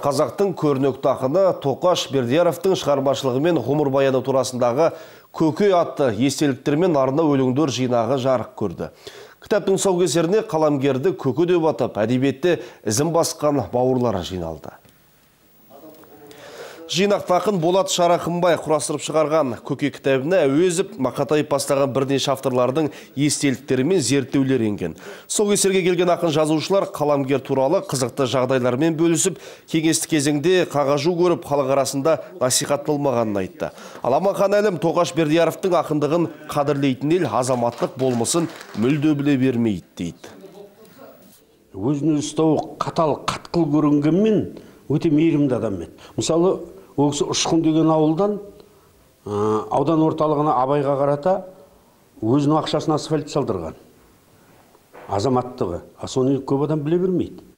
Қазақтың көрнекті ақыны Тоқаш Бердияровтың шығармашылығымен ғұмыр баяны турасындағы көкей атты естеліктермен арна өлеңдер жинағы жарық көрді. Кітаптың тұсаукесеріне қаламгерді көке деп атап, әдебиетте ізін басқан бауырлары жиналды. Жинақты ақын Болат Шарақымбай құрастырып шығарған көке кітабына әуезіп Мақатаев бастаған бірнеше авторлардың естеліктері мен зерттеулер енген. Сол кесерге келген ақын жазушылар қаламгер туралы қызықты жағдайлармен бөлісіп, кеңестік кезеңде қағажу көріп халық арасында насихатталмағанын айтты. Алама хан әлім Тоқаш Бердияровтың ақындығын қадірлейтін ел азаматтық болмысын мүлде біле бермейді дейді. өзін ұстау қатал қатқыл көрінгенмен өте мейірімді адам еді мысалы ол кісі ұшқын деген ауылдан аудан орталығына абайға қарата өзінің ақшасына асфальт салдырған. Азаматтығы. А соны көп адам біле бермейді.